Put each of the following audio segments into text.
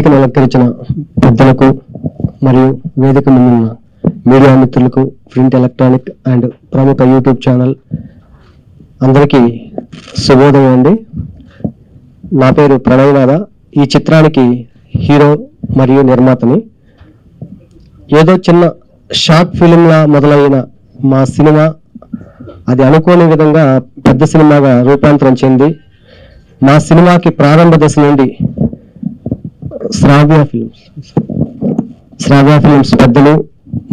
వేదికను అలంకరించిన పెద్దలకు మరియు వేదిక ముందున్న మీడియా మిత్రులకు ప్రింట్ ఎలక్ట్రానిక్ అండ్ ప్రముఖ యూట్యూబ్ ఛానల్ అందరికీ శుభోదయం అండి. నా పేరు ప్రణయ్నాథ ఈ చిత్రానికి హీరో మరియు నిర్మాతని. ఏదో చిన్న షార్ట్ ఫిలింలా మొదలైన మా సినిమా అది అనుకోని విధంగా పెద్ద సినిమాగా రూపాంతరం చెంది మా సినిమాకి ప్రారంభ దశ నుండి శ్రావ్య ఫిలిమ్స్ శ్రావ్య ఫిలిమ్స్ పెద్దలు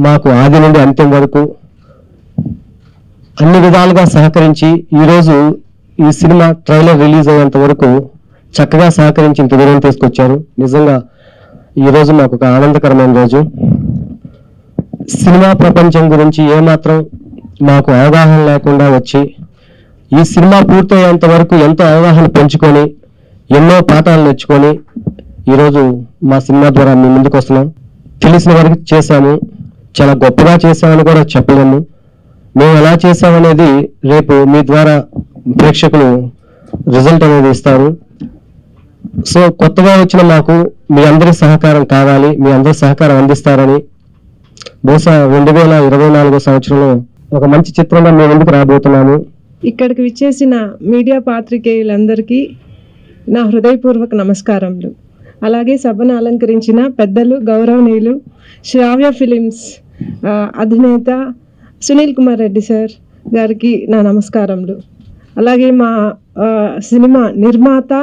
మాకు ఆది నుండి అంత్యం వరకు అన్ని విధాలుగా సహకరించి ఈరోజు ఈ సినిమా ట్రైలర్ రిలీజ్ అయ్యేంత వరకు చక్కగా సహకరించి ఇంత దూరం తీసుకొచ్చారు. నిజంగా ఈ రోజు మాకు ఒక ఆనందకరమైన రోజు. సినిమా ప్రపంచం గురించి ఏమాత్రం మాకు అవగాహన లేకుండా వచ్చి ఈ సినిమా పూర్తయ్యేంత వరకు ఎంతో అవగాహన పెంచుకొని ఎన్నో పాఠాలు నేర్చుకొని ఈరోజు మా సినిమా ద్వారా మీ ముందుకు వస్తున్నాం. తెలిసిన వారికి చేశాము. చాలా గొప్పగా చేశామని కూడా చెప్పలేము. మేము ఎలా చేశామనేది రేపు మీ ద్వారా ప్రేక్షకులు రిజల్ట్ అనేది ఇస్తారు. సో కొత్తగా వచ్చిన మాకు మీ అందరి సహకారం కావాలి మీ అందరి సహకారం అందిస్తారని బహుశా రెండు వేల ఇరవై నాలుగో సంవత్సరంలో ఒక మంచి చిత్రంగా మేము ముందుకు రాబోతున్నాము. ఇక్కడికి విచ్చేసిన మీడియా పాత్రికేయులందరికీ నా హృదయపూర్వక నమస్కారములు. అలాగే సభను అలంకరించిన పెద్దలు గౌరవనీయులు శ్రావ్య ఫిలిమ్స్ అధినేత సునీల్ కుమార్ రెడ్డి సార్ గారికి నా నమస్కారములు. అలాగే మా సినిమా నిర్మాత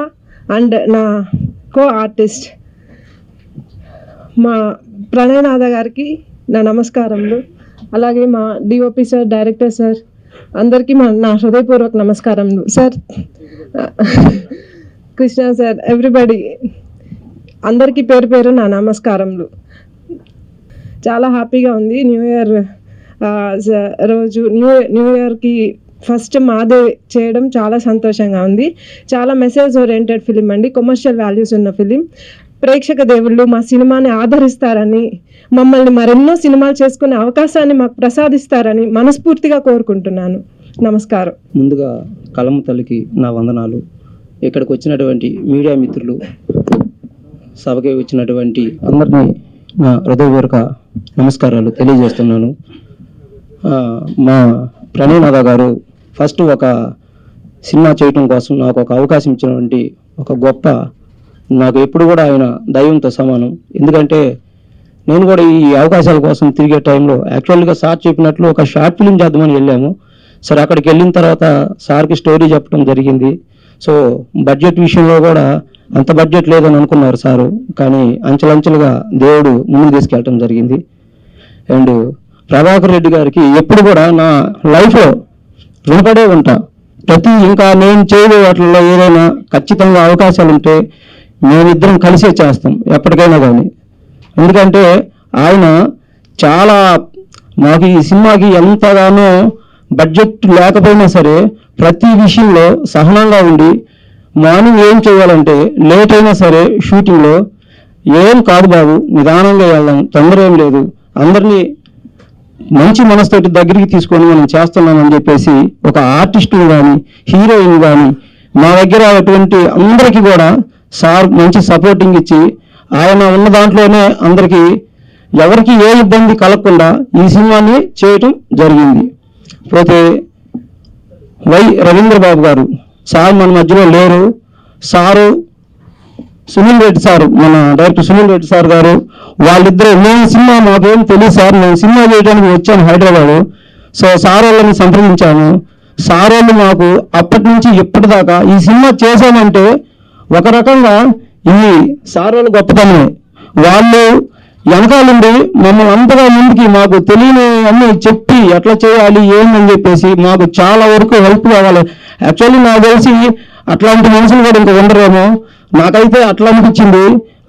అండ్ నా కో ఆర్టిస్ట్ మా ప్రణయనాథ గారికి నా నమస్కారములు. అలాగే మా డిఓపి సార్ డైరెక్టర్ సార్ అందరికీ మా నా హృదయపూర్వక నమస్కారములు. సార్ కృష్ణ సార్ ఎవ్రీబడి అందరికీ పేరు పేరు నా నమస్కారములు. చాలా హ్యాపీగా ఉంది. న్యూ ఇయర్ రోజు న్యూ న్యూ ఇయర్కి ఫస్ట్ మాదే చేయడం చాలా సంతోషంగా ఉంది. చాలా మెసేజ్ ఓరియంటెడ్ ఫిలిం అండి. కమర్షియల్ వాల్యూస్ ఉన్న ఫిలిం. ప్రేక్షక దేవుళ్ళు మా సినిమాని ఆదరిస్తారని మమ్మల్ని మరెన్నో సినిమాలు చేసుకునే అవకాశాన్ని మాకు ప్రసాదిస్తారని మనస్ఫూర్తిగా కోరుకుంటున్నాను. నమస్కారం. ముందుగా కలము తల్లికి నా వందనాలు. ఇక్కడికి వచ్చినటువంటి మీడియా మిత్రులు సభకి వచ్చినటువంటి అందరినీ నా హృదయపూర్వక నమస్కారాలు తెలియజేస్తున్నాను. మా ప్రణీనాథ గారు ఫస్ట్ ఒక సినిమా చేయటం కోసం నాకు ఒక అవకాశం ఇచ్చినటువంటి ఒక గొప్ప నాకు ఎప్పుడు కూడా ఆయన దైవంతో సమానం. ఎందుకంటే నేను కూడా ఈ అవకాశాల కోసం తిరిగే టైంలో యాక్చువల్గా సార్ చెప్పినట్లు ఒక షార్ట్ ఫిలిం చేద్దామని వెళ్ళాము. సరే అక్కడికి వెళ్ళిన తర్వాత సార్కి స్టోరీ చెప్పడం జరిగింది. సో బడ్జెట్ విషయంలో కూడా అంత బడ్జెట్ లేదని అనుకున్నారు సారు. కానీ అంచెలంచెలుగా దేవుడు ముందుకు తీసుకెళ్ళటం జరిగింది. అండ్ ప్రభాకర్ రెడ్డి గారికి ఎప్పుడు కూడా నా లైఫ్లో రుణపడే ఉంటా. ప్రతి ఇంకా నేను చేయలే వాటిల్లో ఏదైనా ఖచ్చితంగా అవకాశాలు ఉంటే మేమిద్దరం కలిసే చేస్తాం ఎప్పటికైనా కానీ ఎందుకంటే ఆయన చాలా మాకు ఈ సినిమాకి ఎంతగానో బడ్జెట్ లేకపోయినా సరే ప్రతి విషయంలో సహనంగా ఉండి మార్నింగ్ ఏం చేయాలంటే లేట్ అయినా సరే షూటింగ్లో ఏం కాదు బాబు నిదానంగా వెళ్దాం తొందర ఏం లేదు. అందరినీ మంచి మనసుతోటి దగ్గరికి తీసుకొని మనం చేస్తున్నామని చెప్పేసి ఒక ఆర్టిస్టుని కానీ హీరోయిన్ కానీ మా దగ్గర అటువంటి అందరికీ కూడా సార్ మంచి సపోర్టింగ్ ఇచ్చి ఆయన ఉన్న దాంట్లోనే అందరికీ ఎవరికి ఏ ఇబ్బంది కలగకుండా ఈ సినిమాని చేయటం జరిగింది. పోతే వై రవీంద్ర బాబు గారు సార్ మన మధ్యలో లేరు. సారు సునీల్ రెడ్డి సార్ మన డైరెక్టర్ సునీల్ రెడ్డి సార్ గారు వాళ్ళిద్దరూ నేను సినిమా మాకేం తెలియదు సార్ నేను సినిమా చేయడానికి వచ్చాను హైదరాబాద్. సో సార్ వాళ్ళని సంప్రదించాను. సార్ వాళ్ళు మాకు అప్పటి నుంచి ఇప్పటిదాకా ఈ సినిమా చేశామంటే ఒక రకంగా ఇది సార్ వాళ్ళు గొప్పతనమే. వాళ్ళు వెనకాలండి మమ్మల్ని అంతగా ముందుకి మాకు తెలియని అన్నీ చెప్పి ఎట్లా చేయాలి ఏమని చెప్పేసి మాకు చాలా వరకు హెల్ప్ కావాలి. యాక్చువల్లీ నాకు తెలిసి అట్లాంటి మనుషులు కూడా ఇంకా ఉండరేమో. నాకైతే అట్లా అనిపించింది.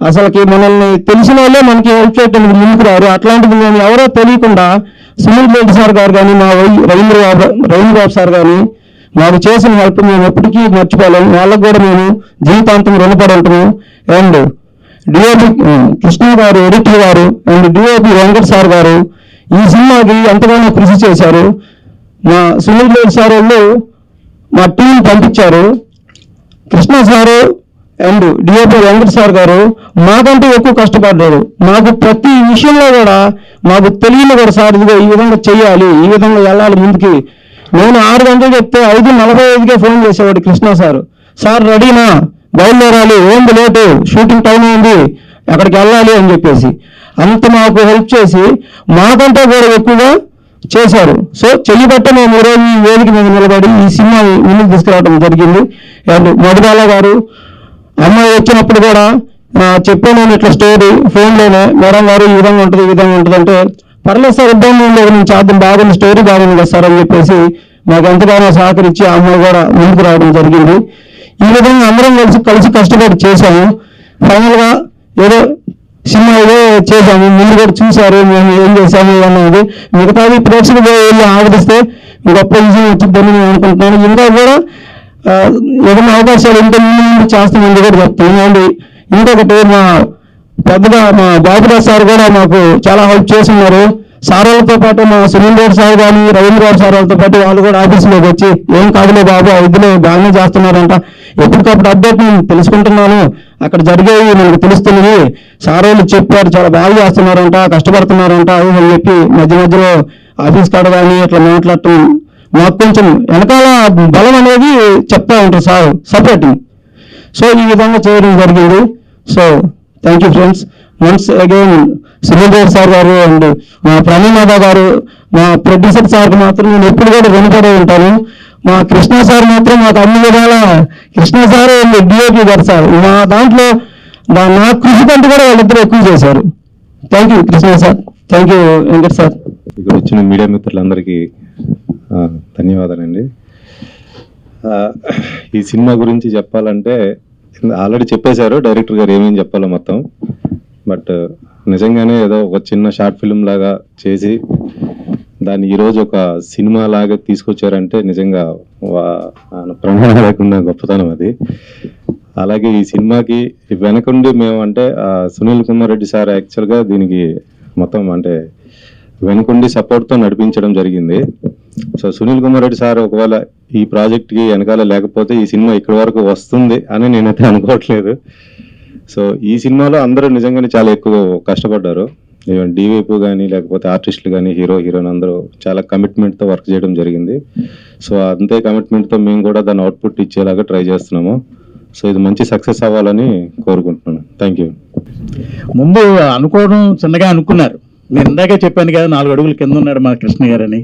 అసలుకి మనల్ని తెలిసిన వాళ్ళే మనకి హెల్ప్ చేయడానికి ముందుకు రారు అట్లాంటిది మేము ఎవరో తెలియకుండా సునీల్ రెడ్డి సార్ గారు కానీ మా వై- రవీంద్ర రవీంద్ర బాబు సార్ కానీ మాకు చేసిన హెల్ప్ మేము ఎప్పటికీ మర్చిపోలేము. వాళ్ళకు కూడా మేము జీవితాంతం రుణపడి ఉంటాము అండ్ డిఓపి కృష్ణ గారు ఎడిటర్ గారు అండ్ డిఓపి వెంకట్ సార్ గారు ఈ సినిమాకి ఎంతగానో కృషి చేశారు. మా సునీల్ రెడ్డి సార్ వాళ్ళు మా టీం పంపించారు. Krishna sir and DOP Venkata sir garu మాకంటే ఎక్కువ కష్టపడ్డారు. మాకు ప్రతి విషయంలో కూడా మాకు తెలియని కూడా సార్ ఇదిగో ఈ విధంగా చెయ్యాలి ఈ విధంగా వెళ్ళాలి ముందుకి. నేను ఆరు గంటలు చెప్తే ఐదు నలభై ఐదుకే ఫోన్ చేసేవాడు కృష్ణ సార్. సార్ రెడీనా? బయలుదేరాలి ఏంది లేటు షూటింగ్ టైం అయింది అక్కడికి వెళ్ళాలి? అని చెప్పేసి. అంత మాకు హెల్ప్ చేసి మాకంటే కూడా ఎక్కువగా చేశారు. సో చెయ్యి మేము ఈరోజు ఈ వేదిక మీద నిలబడి ఈ సినిమా ముందుకు తీసుకురావడం జరిగింది. అండ్ మధుబాల గారు. అమ్మాయి వచ్చినప్పుడు కూడా చెప్పాను నేను ఇట్లా స్టోరీ ఫోన్లోనే మేడం గారు ఈ విధంగా ఉంటుంది ఈ విధంగా ఉంటుంది అంటే పర్లేదు సార్ ఇబ్బంది లేదు నేను చేద్దాం బాగుంది స్టోరీ బాగుంది కదా సార్ అని చెప్పేసి మాకు ఎంతగానో సహకరించి ఆ అమ్మాయి కూడా ముందుకు రావడం జరిగింది. ఈ విధంగా అందరం కలిసి కలిసి కష్టపడి చేశాము. ఫైనల్గా ఏదో సినిమా ఏదో చేశాము ముందు కూడా చూశారు మేము ఏం చేశాము అన్నది మిగతాది ప్రేక్షకులు వెళ్ళి ఆదరిస్తే గొప్ప విజయం వచ్చిందని నేను అనుకుంటున్నాను. ఇంకా కూడా ఏదైనా అవకాశాలు ఇంకా ముందు చేస్తామని కూడా చెప్తాను. అండ్ ఇంకొకటి మా పెద్దగా మా బాబురాజ్ సార్ కూడా మాకు చాలా హెల్ప్ చేస్తున్నారు. సార్ వాళ్ళతో పాటు మా సునీల్ రెడ్డి సార్ కానీ రవీంద్ర సార్ వాళ్ళతో పాటు వాళ్ళు కూడా ఆఫీసులోకి వచ్చి ఏం కాదులే బాబు ఇద్దరు బాగానే చేస్తున్నారంట. ఎప్పటికప్పుడు అప్డేట్ నేను తెలుసుకుంటున్నాను. అక్కడ జరిగేవి మనకు తెలుస్తున్నది సార్ వాళ్ళు చెప్పారు చాలా బాగా చేస్తున్నారంట కష్టపడుతున్నారంట అని చెప్పి మధ్య మధ్యలో ఆఫీస్ కాడ కానీ ఇట్లా మాట్లాడటం మాకు కొంచెం వెనకాల బలం అనేది చెప్తా ఉంటారు సార్ సపరేట్ సో ఈ విధంగా చేయడం జరిగింది. So thank you friends once again Surender sir garu and మా ప్రణీమాధ గారు మా ప్రొడ్యూసర్ సార్ మాత్రం నేను ఎప్పుడు కూడా వెనుకడే ఉంటాను. మా కృష్ణ సార్ మాత్రం మాకు అన్ని విధాల Krishna sir and DOP garu sir మా దాంట్లో నా- కృషి కంటే కూడా వాళ్ళిద్దరు ఎక్కువ చేశారు. Thank you Krishna sir. Thank you Venkat sir. ఇక్కడ వచ్చిన మీడియా మిత్రులందరికీ ధన్యవాదాలండి. ఈ సినిమా గురించి చెప్పాలంటే ఆల్రెడీ చెప్పేశారు డైరెక్టర్ గారు ఏమేమి చెప్పాలో మొత్తం. బట్ నిజంగానే ఏదో ఒక చిన్న షార్ట్ ఫిల్మ్ లాగా చేసి దాన్ని ఈరోజు ఒక సినిమా లాగా తీసుకొచ్చారంటే నిజంగా వా- ఆయన గొప్పతనం అది. అలాగే ఈ సినిమాకి వెనకుండి మేము అంటే సునీల్ కుమార్ రెడ్డి సార్ యాక్చువల్గా దీనికి మొత్తం అంటే వెనుకుండి సపోర్ట్తో నడిపించడం జరిగింది. సో సునీల్ కుమార్ రెడ్డి సార్ ఒకవేళ ఈ ప్రాజెక్ట్కి వెనకాల లేకపోతే ఈ సినిమా ఇక్కడి వరకు వస్తుంది అని నేనైతే అనుకోవట్లేదు. సో ఈ సినిమాలో అందరూ నిజంగానే చాలా ఎక్కువ కష్టపడ్డారు. డివైపు కానీ లేకపోతే ఆర్టిస్టులు కానీ హీరో హీరోయిన్ అందరూ చాలా కమిట్మెంట్తో వర్క్ చేయడం జరిగింది. సో అంతే కమిట్మెంట్తో మేము కూడా దాని అవుట్పుట్ ఇచ్చేలాగా ట్రై చేస్తున్నాము. సో ఇది మంచి సక్సెస్ అవ్వాలని కోరుకుంటున్నాను. థ్యాంక్ యూ ముందు అనుకోవడం చిన్నగా అనుకున్నారు. నేను ఇందాకే చెప్పాను కదా నాలుగు అడుగులు కింద ఉన్నాడు మా కృష్ణ గారని.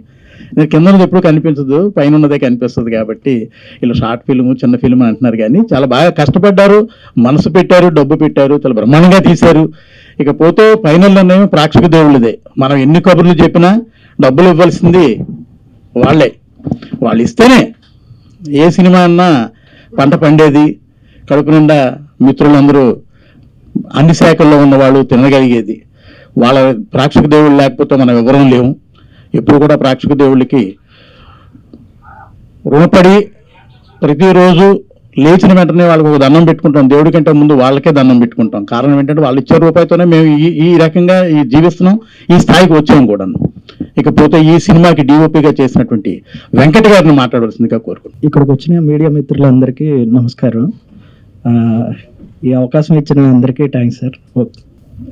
నేను కింద ఉన్నది ఎప్పుడు కనిపించదు పైన ఉన్నదే కనిపిస్తుంది కాబట్టి వీళ్ళు షార్ట్ ఫిల్మ్ చిన్న ఫిల్మ్ అంటున్నారు కానీ చాలా బాగా కష్టపడ్డారు మనసు పెట్టారు డబ్బు పెట్టారు చాలా బ్రహ్మాండంగా తీశారు. ఇకపోతే ఫైనల్లోనేమో ప్రేక్షక దేవుళ్ళదే. మనం ఎన్ని కబుర్లు చెప్పినా డబ్బులు ఇవ్వాల్సింది వాళ్ళే. వాళ్ళు ఇస్తేనే ఏ సినిమా అన్నా పంట పండేది. కడుపు నిండా మిత్రులందరూ అన్ని శాఖల్లో ఉన్నవాళ్ళు తినగలిగేది. వాళ్ళ ప్రేక్షక దేవుళ్ళు లేకపోతే మనం వివరం లేము ఎప్పుడు కూడా ప్రేక్షక దేవుళ్ళకి రుణపడి ప్రతిరోజు లేచిన వెంటనే వాళ్ళకి ఒక దండం పెట్టుకుంటాం. దేవుడి కంటే ముందు వాళ్ళకే దండం పెట్టుకుంటాం. కారణం ఏంటంటే వాళ్ళు ఇచ్చే రూపాయితోనే మేము ఈ ఈ రకంగా ఈ జీవిస్తున్నాం ఈ స్థాయికి వచ్చాము కూడాను. ఇకపోతే ఈ సినిమాకి డిఓపిగా చేసినటువంటి వెంకట గారిని మాట్లాడవలసిందిగా కోరుకుంటున్నాను ఇక్కడికి వచ్చిన మీడియా మిత్రులందరికీ నమస్కారం. ఈ అవకాశం ఇచ్చిన అందరికీ థ్యాంక్స్ సార్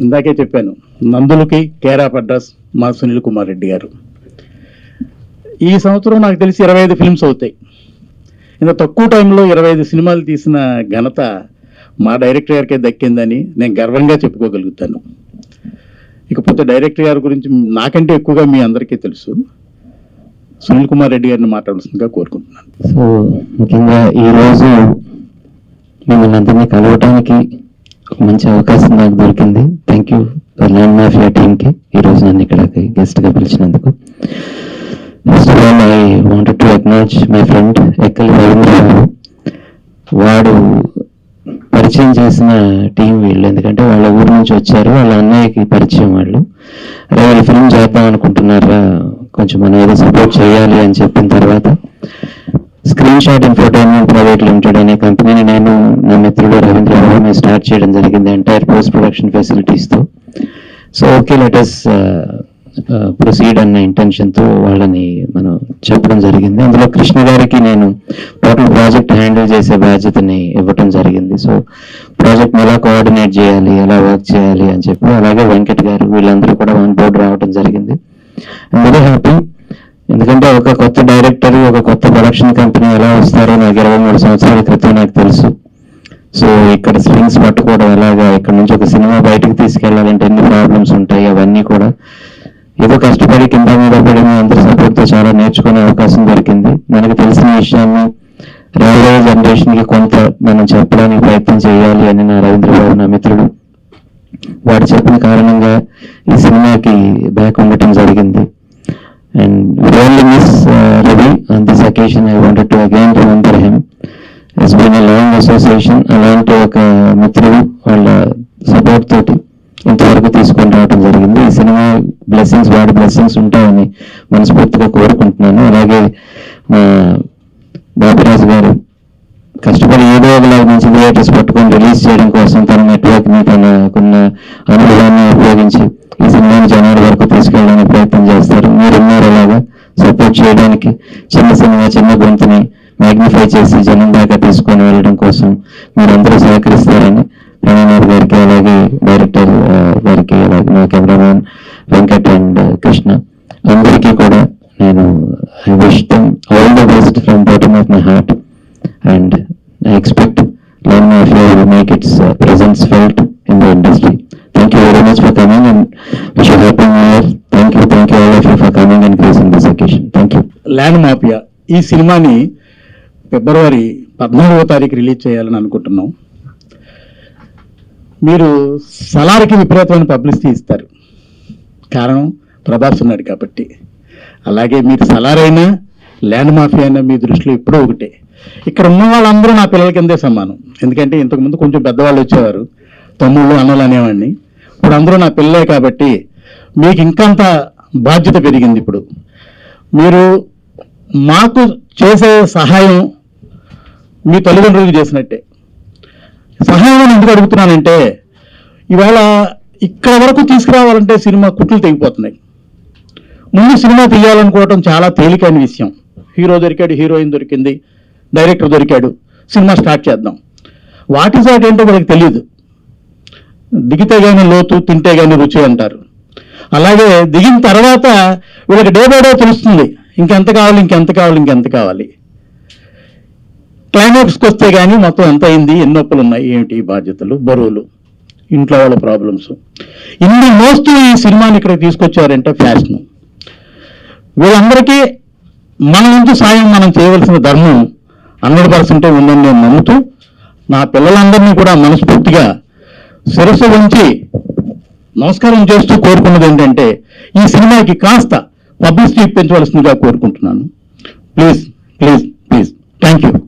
ఇందాకే చెప్పాను నందులకి కేర్ ఆఫ్ అడ్రస్ మా సునీల్ కుమార్ రెడ్డి గారు. ఈ సంవత్సరం నాకు తెలిసి ఇరవై ఐదు ఫిల్మ్స్ అవుతాయి. ఇంత తక్కువ టైంలో ఇరవై ఐదు సినిమాలు తీసిన ఘనత మా డైరెక్టర్ గారికే దక్కిందని నేను గర్వంగా చెప్పుకోగలుగుతాను. ఇకపోతే డైరెక్టర్ గారి గురించి నాకంటే ఎక్కువగా మీ అందరికీ తెలుసు. సునీల్ కుమార్ రెడ్డి గారిని మాట్లాడాల్సిందిగా కోరుకుంటున్నాను. సో ముఖ్యంగా ఈరోజు మిమ్మల్ని అందరినీ కలవటానికి మంచి అవకాశం నాకు దొరికింది. థ్యాంక్ యూ ల్యాండ్ మాఫియా టీమ్కి ఈరోజు నన్ను ఇక్కడ గెస్ట్గా పిలిచినందుకు. First of all I wanted to acknowledge my friend Ekkali Ravindra వాడు పరిచయం చేసిన టీం వీళ్ళు. ఎందుకంటే వాళ్ళ ఊరు నుంచి వచ్చారు. వాళ్ళ అన్నయ్యకి పరిచయం వాళ్ళు. అరే వాళ్ళు ఫిల్మ్ చేద్దాం అనుకుంటున్నారా? కొంచెం మనం ఏదో సపోర్ట్ చేయాలి అని చెప్పిన తర్వాత screen shot entertainment private limited అనే కంపెనీని నేను నా మిత్రుడు రవీంద్రరావు స్టార్ట్ చేయడం జరిగింది. ఎంటైర్ పోస్ట్ ప్రొడక్షన్ ఫెసిలిటీస్తో సో ఓకే లెటస్ ప్రొసీడ్ అన్న ఇంటెన్షన్తో వాళ్ళని మనం చెప్పడం జరిగింది. అందులో కృష్ణ గారికి నేను టోటల్ ప్రాజెక్ట్ హ్యాండిల్ చేసే బాధ్యతని ఇవ్వటం జరిగింది. సో ప్రాజెక్ట్ ఎలా కోఆర్డినేట్ చేయాలి ఎలా వర్క్ చేయాలి అని చెప్పి అలాగే వెంకట్ గారు వీళ్ళందరూ కూడా ఆన్ బోర్డు రావడం జరిగింది. వెరీ హ్యాపీ ఎందుకంటే ఒక కొత్త డైరెక్టర్ ఒక కొత్త ప్రొడక్షన్ కంపెనీ ఎలా వస్తారో నాకు ఇరవై మూడు సంవత్సరాల క్రితం నాకు తెలుసు. సో ఇక్కడ స్ట్రింగ్స్ పట్టుకోవడం ఎలాగా ఇక్కడ నుంచి ఒక సినిమా బయటకు తీసుకెళ్ళాలంటే ఎన్ని ప్రాబ్లమ్స్ ఉంటాయి అవన్నీ కూడా ఏదో కష్టపడి కింద మీద పడి మీ అందరి సపోర్ట్తో తో చాలా నేర్చుకునే అవకాశం దొరికింది. మనకు తెలిసిన విషయాన్ని రాబోయే జనరేషన్కి కొంత మనం చెప్పడానికి ప్రయత్నం చేయాలి అని నా రవీంద్రబాబు నా మిత్రుడు. వాడు చెప్పిన కారణంగా ఈ సినిమాకి బ్యాక్ ఉండటం జరిగింది. And only miss uh, Ravi on this occasion I wanted to again remember him is been a long association అలాంటి ఒక మిత్రుడు వాళ్ళ సపోర్ట్ తోటి ఇంతవరకు తీసుకొని రావడం జరిగింది. ఈ సినిమా బ్లెస్సింగ్స్ వాడి బ్లెస్సింగ్స్ ఉంటాయని మనస్ఫూర్తిగా కోరుకుంటున్నాను. అలాగే మా బాబురాజు గారు కష్టపడి ఏదో ఒకలాగా మంచి థియేటర్స్ పట్టుకొని రిలీజ్ చేయడం కోసం తన నెట్వర్క్ని తనకున్న అనుభవాన్ని ఉపయోగించి ఈ సినిమాని జనాల వరకు తీసుకెళ్ళడానికి ప్రయత్నం చేస్తారు. మీరున్నారు అలాగా? సపోర్ట్ చేయడానికి చిన్న సినిమా చిన్న గొంతుని మ్యాగ్నిఫై చేసి జనం దాకా తీసుకొని వెళ్ళడం కోసం మీరందరూ సహకరిస్తారని ఎంజనీర్ గారికి అలాగే డైరెక్టర్ గారికి అలాగే మా కెమెరామెన్ వెంకట్ అండ్ కృష్ణ. అందరికీ కూడా నేను I wish them all the best from bottom of my heart and I expect learn of you make its presence felt in the industry thank you very much for coming and wish happy new year thank you thank you all for coming and craze in this occasion thank you land mafia ఈ సినిమాని ఫిబ్రవరి పద్నాలుగో తారీఖు release చేయాలని అనుకుంటున్నాం. మీరు సలార్కి విపరీతమైన publicity ఇస్తారు. కారణం ప్రభాస్ ఉన్నాడు కాబట్టి. అలాగే మీరు సలార్ అయినా ల్యాండ్ మాఫియా అయినా మీ దృష్టిలో ఎప్పుడూ ఒకటే. ఇక్కడ ఉన్న వాళ్ళందరూ నా పిల్లల కిందే సమానం. ఎందుకంటే ఇంతకుముందు కొంచెం పెద్దవాళ్ళు వచ్చేవారు. తమ్ముళ్ళు అన్నలు అనేవాడిని. ఇప్పుడు అందరూ నా పిల్లలే కాబట్టి మీకు ఇంకంత బాధ్యత పెరిగింది ఇప్పుడు. మీరు మాకు చేసే సహాయం మీ తల్లిదండ్రులకు చేసినట్టే. సహాయం ఎందుకు అడుగుతున్నానంటే ఇవాళ ఇక్కడ వరకు తీసుకురావాలంటే సినిమా కుట్లు తెగిపోతున్నాయి. ముందు సినిమా తీయాలనుకోవటం చాలా తేలికైన విషయం. హీరో దొరికాడు హీరోయిన్ దొరికింది డైరెక్టర్ దొరికాడు సినిమా స్టార్ట్ చేద్దాం. వాట్ ఇస్ వాట్ ఏంటో వాళ్ళకి తెలియదు. దిగితే కానీ లోతు తింటే కానీ రుచి అంటారు. అలాగే దిగిన తర్వాత వీళ్ళకి డే బై డే తెలుస్తుంది. ఇంకెంత కావాలి ఇంకెంత కావాలి ఇంకెంత కావాలి. క్లైమాక్స్కి వస్తే కానీ మొత్తం ఎంత అయింది? ఎన్ని ఉన్నాయి? ఏమిటి బాధ్యతలు? బరువులు. ఇంట్లో వాళ్ళ ప్రాబ్లమ్స్ ఇన్ని మోస్తూ ఈ సినిమాని ఇక్కడ తీసుకొచ్చారంటే ఫ్యాషన్ వీళ్ళందరికీ మన నుంచి సాయం మనం చేయవలసిన ధర్మం హండ్రెడ్ పర్సెంటే ఉందని నేను నమ్ముతూ నా పిల్లలందరినీ కూడా మనస్ఫూర్తిగా శిరస్సు ఉంచి నమస్కారం చేస్తూ కోరుకున్నది ఏంటంటే ఈ సినిమాకి కాస్త పబ్లిసిటీ ఇప్పించవలసిందిగా కోరుకుంటున్నాను. Please please please thank you